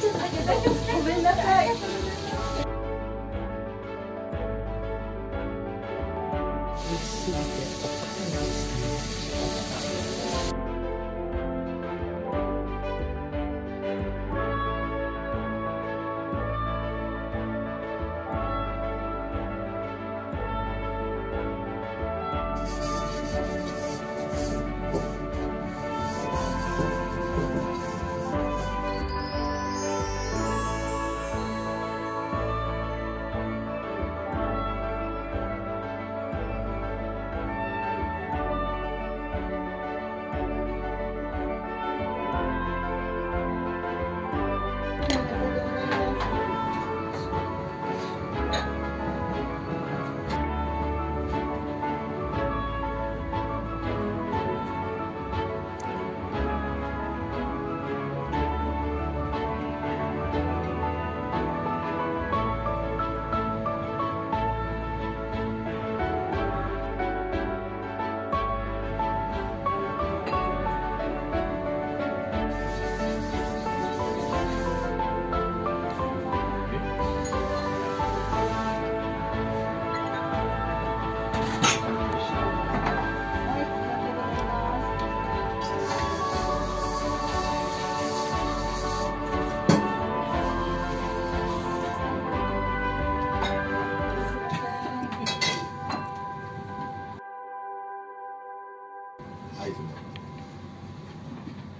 ごめんなさい。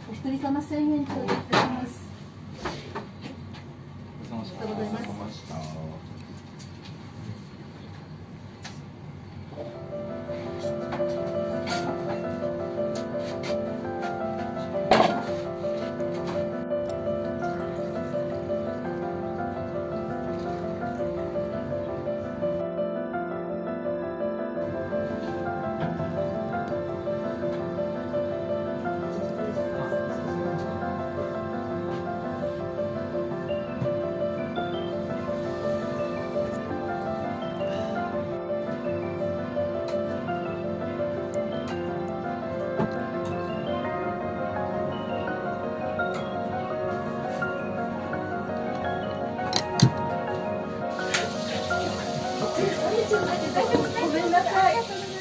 お一人様千円頂戴いたします。お疲れ様でした。ごめんなさい。